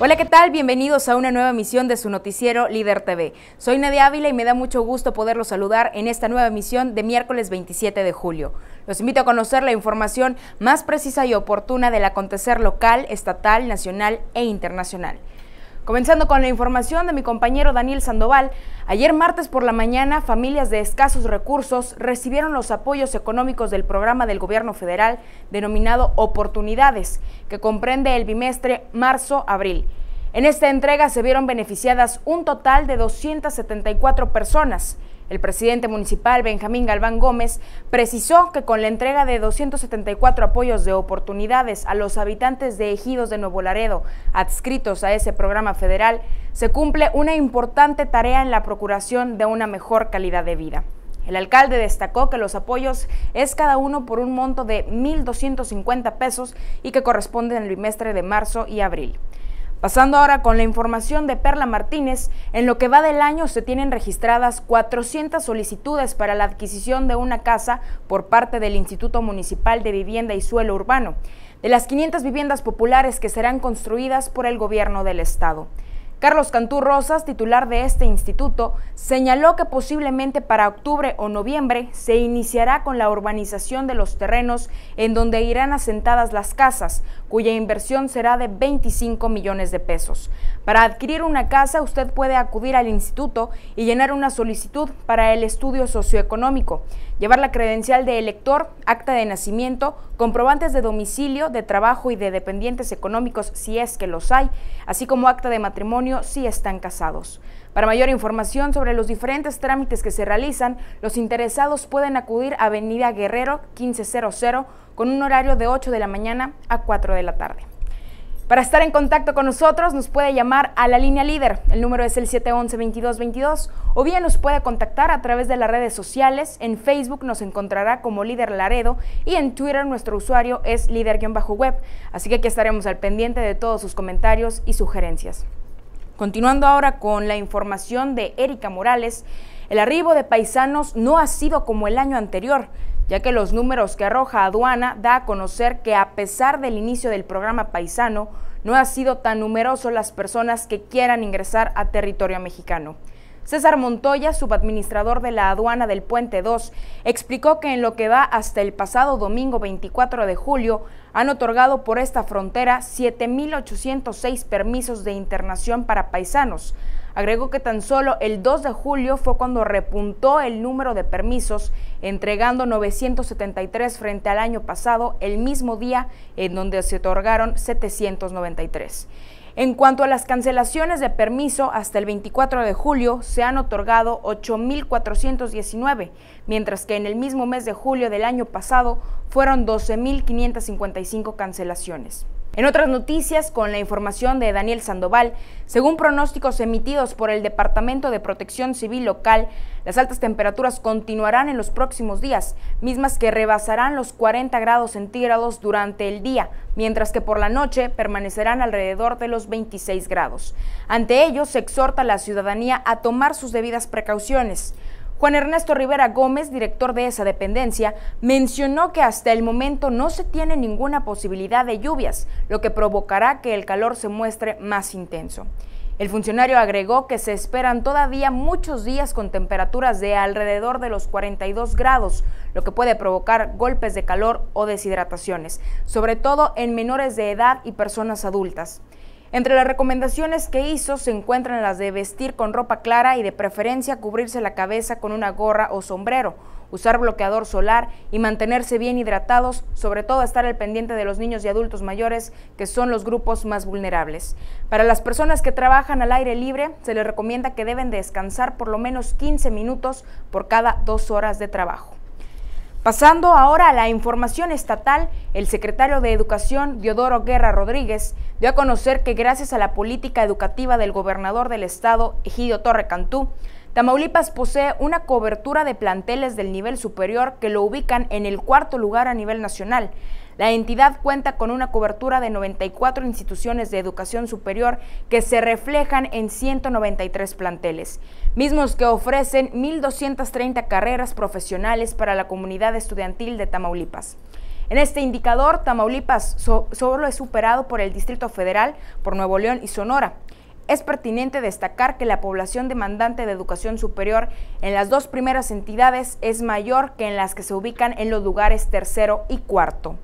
Hola, ¿qué tal? Bienvenidos a una nueva emisión de su noticiero Líder TV. Soy Nadia Ávila y me da mucho gusto poderlos saludar en esta nueva emisión de miércoles 27 de julio. Los invito a conocer la información más precisa y oportuna del acontecer local, estatal, nacional e internacional. Comenzando con la información de mi compañero Daniel Sandoval, ayer martes por la mañana familias de escasos recursos recibieron los apoyos económicos del programa del gobierno federal denominado Oportunidades, que comprende el bimestre marzo-abril. En esta entrega se vieron beneficiadas un total de 274 personas. El presidente municipal Benjamín Galván Gómez precisó que con la entrega de 274 apoyos de oportunidades a los habitantes de ejidos de Nuevo Laredo adscritos a ese programa federal, se cumple una importante tarea en la procuración de una mejor calidad de vida. El alcalde destacó que los apoyos es cada uno por un monto de 1.250 pesos y que corresponden al bimestre de marzo y abril. Pasando ahora con la información de Perla Martínez, en lo que va del año se tienen registradas 400 solicitudes para la adquisición de una casa por parte del Instituto Municipal de Vivienda y Suelo Urbano, de las 500 viviendas populares que serán construidas por el gobierno del estado. Carlos Cantú Rosas, titular de este instituto, señaló que posiblemente para octubre o noviembre se iniciará con la urbanización de los terrenos en donde irán asentadas las casas, cuya inversión será de 25 millones de pesos. Para adquirir una casa usted puede acudir al instituto y llenar una solicitud para el estudio socioeconómico, llevar la credencial de elector, acta de nacimiento, comprobantes de domicilio, de trabajo y de dependientes económicos si es que los hay, así como acta de matrimonio si están casados. Para mayor información sobre los diferentes trámites que se realizan, los interesados pueden acudir a Avenida Guerrero 1500 con un horario de 8 de la mañana a 4 de la tarde. Para estar en contacto con nosotros nos puede llamar a la línea líder, el número es el 711-2222 o bien nos puede contactar a través de las redes sociales, en Facebook nos encontrará como líder Laredo y en Twitter nuestro usuario es líder-web, así que aquí estaremos al pendiente de todos sus comentarios y sugerencias. Continuando ahora con la información de Erika Morales, el arribo de paisanos no ha sido como el año anterior, ya que los números que arroja aduana da a conocer que a pesar del inicio del programa paisano, no ha sido tan numeroso las personas que quieran ingresar a territorio mexicano. César Montoya, subadministrador de la aduana del Puente 2, explicó que en lo que va hasta el pasado domingo 24 de julio han otorgado por esta frontera 7.806 permisos de internación para paisanos, Agregó que tan solo el 2 de julio fue cuando repuntó el número de permisos, entregando 973 frente al año pasado, el mismo día en donde se otorgaron 793. En cuanto a las cancelaciones de permiso, hasta el 24 de julio se han otorgado 8.419, mientras que en el mismo mes de julio del año pasado fueron 12.555 cancelaciones. En otras noticias, con la información de Daniel Sandoval, según pronósticos emitidos por el Departamento de Protección Civil local, las altas temperaturas continuarán en los próximos días, mismas que rebasarán los 40 grados centígrados durante el día, mientras que por la noche permanecerán alrededor de los 26 grados. Ante ello, se exhorta a la ciudadanía a tomar sus debidas precauciones. Juan Ernesto Rivera Gómez, director de esa dependencia, mencionó que hasta el momento no se tiene ninguna posibilidad de lluvias, lo que provocará que el calor se muestre más intenso. El funcionario agregó que se esperan todavía muchos días con temperaturas de alrededor de los 42 grados, lo que puede provocar golpes de calor o deshidrataciones, sobre todo en menores de edad y personas adultas. Entre las recomendaciones que hizo se encuentran las de vestir con ropa clara y de preferencia cubrirse la cabeza con una gorra o sombrero, usar bloqueador solar y mantenerse bien hidratados, sobre todo estar al pendiente de los niños y adultos mayores, que son los grupos más vulnerables. Para las personas que trabajan al aire libre, se les recomienda que deben descansar por lo menos 15 minutos por cada dos horas de trabajo. Pasando ahora a la información estatal, el secretario de Educación, Diodoro Guerra Rodríguez, dio a conocer que gracias a la política educativa del gobernador del estado, Egidio Torre Cantú, Tamaulipas posee una cobertura de planteles del nivel superior que lo ubican en el cuarto lugar a nivel nacional. La entidad cuenta con una cobertura de 94 instituciones de educación superior que se reflejan en 193 planteles, mismos que ofrecen 1.230 carreras profesionales para la comunidad estudiantil de Tamaulipas. En este indicador, Tamaulipas solo es superado por el Distrito Federal, por Nuevo León y Sonora. Es pertinente destacar que la población demandante de educación superior en las dos primeras entidades es mayor que en las que se ubican en los lugares tercero y cuarto.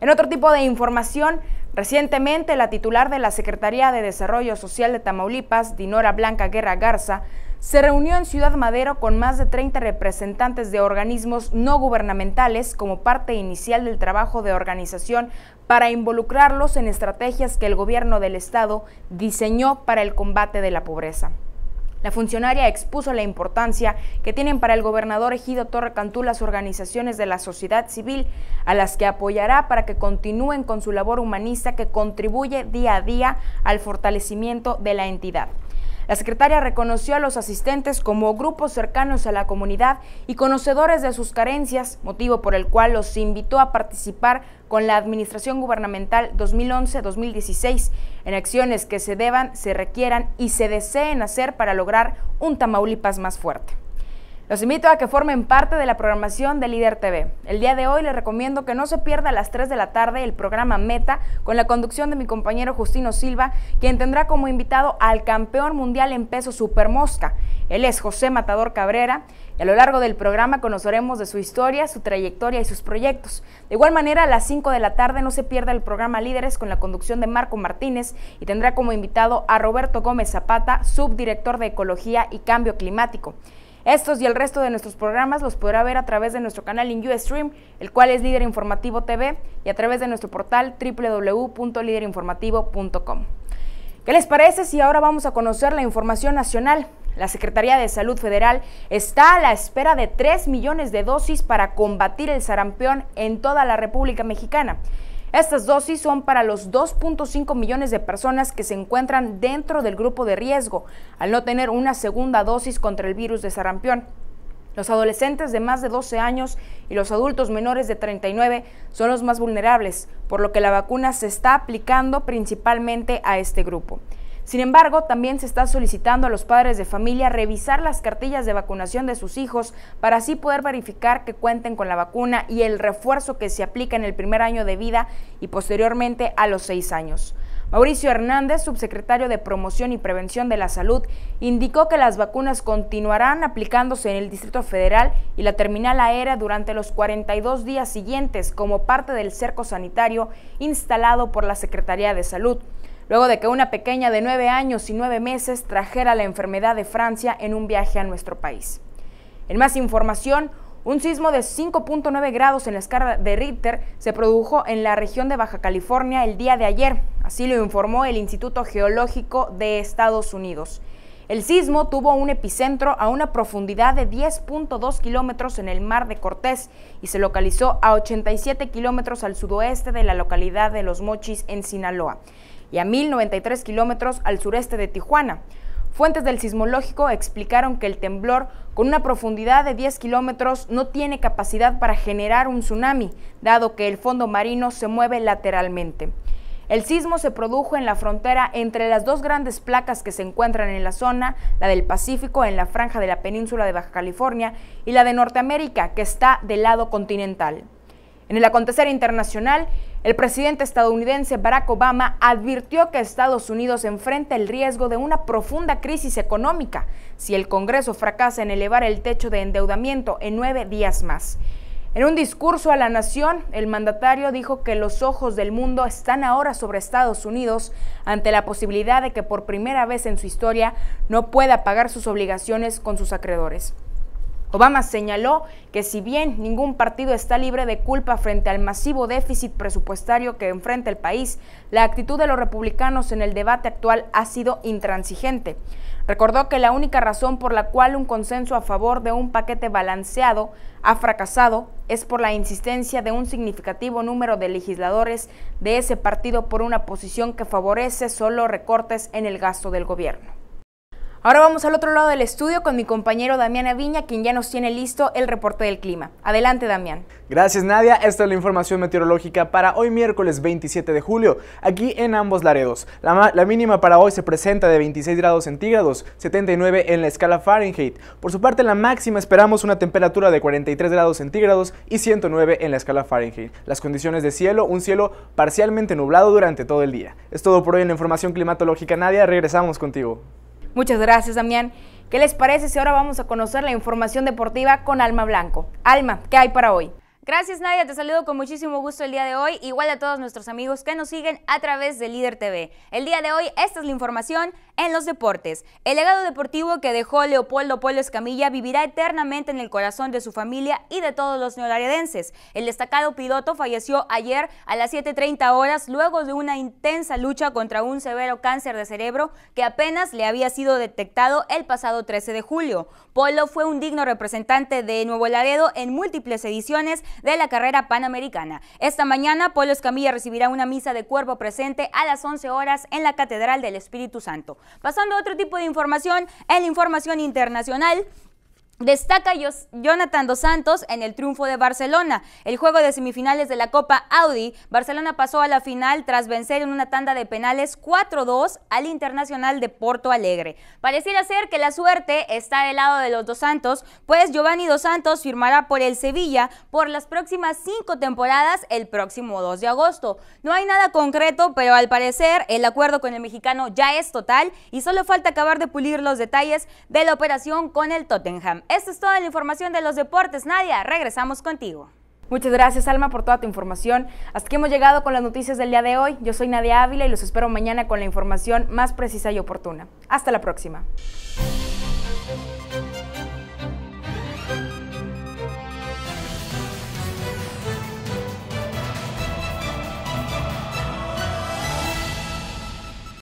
En otro tipo de información, recientemente la titular de la Secretaría de Desarrollo Social de Tamaulipas, Dinora Blanca Guerra Garza, se reunió en Ciudad Madero con más de 30 representantes de organismos no gubernamentales como parte inicial del trabajo de organización para involucrarlos en estrategias que el gobierno del Estado diseñó para el combate de la pobreza. La funcionaria expuso la importancia que tienen para el gobernador Ejido Torre Cantú las organizaciones de la sociedad civil, a las que apoyará para que continúen con su labor humanista que contribuye día a día al fortalecimiento de la entidad. La secretaria reconoció a los asistentes como grupos cercanos a la comunidad y conocedores de sus carencias, motivo por el cual los invitó a participar con la Administración Gubernamental 2011-2016 en acciones que se deban, se requieran y se deseen hacer para lograr un Tamaulipas más fuerte. Los invito a que formen parte de la programación de Líder TV. El día de hoy les recomiendo que no se pierda a las 3 de la tarde el programa Meta con la conducción de mi compañero Justino Silva, quien tendrá como invitado al campeón mundial en peso supermosca. Él es José Matador Cabrera y a lo largo del programa conoceremos de su historia, su trayectoria y sus proyectos. De igual manera, a las 5 de la tarde no se pierda el programa Líderes con la conducción de Marco Martínez y tendrá como invitado a Roberto Gómez Zapata, subdirector de Ecología y Cambio Climático. Estos y el resto de nuestros programas los podrá ver a través de nuestro canal en Ustream, el cual es Líder Informativo TV, y a través de nuestro portal www.liderinformativo.com. ¿Qué les parece si ahora vamos a conocer la información nacional? La Secretaría de Salud Federal está a la espera de 3 millones de dosis para combatir el sarampión en toda la República Mexicana. Estas dosis son para los 2.5 millones de personas que se encuentran dentro del grupo de riesgo al no tener una segunda dosis contra el virus de sarampión. Los adolescentes de más de 12 años y los adultos menores de 39 son los más vulnerables, por lo que la vacuna se está aplicando principalmente a este grupo. Sin embargo, también se está solicitando a los padres de familia revisar las cartillas de vacunación de sus hijos para así poder verificar que cuenten con la vacuna y el refuerzo que se aplica en el primer año de vida y posteriormente a los seis años. Mauricio Hernández, subsecretario de Promoción y Prevención de la Salud, indicó que las vacunas continuarán aplicándose en el Distrito Federal y la terminal aérea durante los 42 días siguientes como parte del cerco sanitario instalado por la Secretaría de Salud luego de que una pequeña de nueve años y nueve meses trajera la enfermedad de Francia en un viaje a nuestro país. En más información, un sismo de 5.9 grados en la escala de Richter se produjo en la región de Baja California el día de ayer, así lo informó el Instituto Geológico de Estados Unidos. El sismo tuvo un epicentro a una profundidad de 10.2 kilómetros en el mar de Cortés y se localizó a 87 kilómetros al sudoeste de la localidad de Los Mochis en Sinaloa y a 1093 kilómetros al sureste de Tijuana. Fuentes del sismológico explicaron que el temblor, con una profundidad de 10 kilómetros, no tiene capacidad para generar un tsunami, dado que el fondo marino se mueve lateralmente. El sismo se produjo en la frontera entre las dos grandes placas que se encuentran en la zona, la del Pacífico en la franja de la península de Baja California y la de Norteamérica, que está del lado continental. En el acontecer internacional, el presidente estadounidense Barack Obama advirtió que Estados Unidos enfrenta el riesgo de una profunda crisis económica si el Congreso fracasa en elevar el techo de endeudamiento en nueve días más. En un discurso a la nación, el mandatario dijo que los ojos del mundo están ahora sobre Estados Unidos ante la posibilidad de que por primera vez en su historia no pueda pagar sus obligaciones con sus acreedores. Obama señaló que si bien ningún partido está libre de culpa frente al masivo déficit presupuestario que enfrenta el país, la actitud de los republicanos en el debate actual ha sido intransigente. Recordó que la única razón por la cual un consenso a favor de un paquete balanceado ha fracasado es por la insistencia de un significativo número de legisladores de ese partido por una posición que favorece solo recortes en el gasto del gobierno. Ahora vamos al otro lado del estudio con mi compañero Damián Aviña, quien ya nos tiene listo el reporte del clima. Adelante, Damián. Gracias, Nadia. Esta es la información meteorológica para hoy miércoles 27 de julio, aquí en ambos Laredos. La, la, mínima para hoy se presenta de 26 grados centígrados, 79 en la escala Fahrenheit. Por su parte, la máxima esperamos una temperatura de 43 grados centígrados y 109 en la escala Fahrenheit. Las condiciones de cielo, un cielo parcialmente nublado durante todo el día. Es todo por hoy en la información climatológica, Nadia. Regresamos contigo. Muchas gracias, Damián. ¿Qué les parece si ahora vamos a conocer la información deportiva con Alma Blanco? Alma, ¿qué hay para hoy? Gracias Nadia, te saludo con muchísimo gusto el día de hoy, igual a todos nuestros amigos que nos siguen a través de Líder TV. El día de hoy esta es la información en los deportes. El legado deportivo que dejó Leopoldo Polo Escamilla vivirá eternamente en el corazón de su familia y de todos los neolaridenses. El destacado piloto falleció ayer a las 7.30 horas luego de una intensa lucha contra un severo cáncer de cerebro que apenas le había sido detectado el pasado 13 de julio. Polo fue un digno representante de Nuevo Laredo en múltiples ediciones de la carrera panamericana. Esta mañana, Polo Escamilla recibirá una misa de cuerpo presente a las 11 horas en la Catedral del Espíritu Santo. Pasando a otro tipo de información, en la información internacional, Destaca Jonathan Dos Santos en el triunfo de Barcelona. El juego de semifinales de la Copa Audi, Barcelona pasó a la final tras vencer en una tanda de penales 4-2 al Internacional de Porto Alegre. Pareciera ser que la suerte está del lado de los Dos Santos, pues Giovanni Dos Santos firmará por el Sevilla por las próximas cinco temporadas el próximo 2 de agosto. No hay nada concreto, pero al parecer el acuerdo con el mexicano ya es total y solo falta acabar de pulir los detalles de la operación con el Tottenham. Esto es toda la información de los deportes. Nadia, regresamos contigo. Muchas gracias Alma por toda tu información. Hasta aquí hemos llegado con las noticias del día de hoy. Yo soy Nadia Ávila y los espero mañana con la información más precisa y oportuna. Hasta la próxima.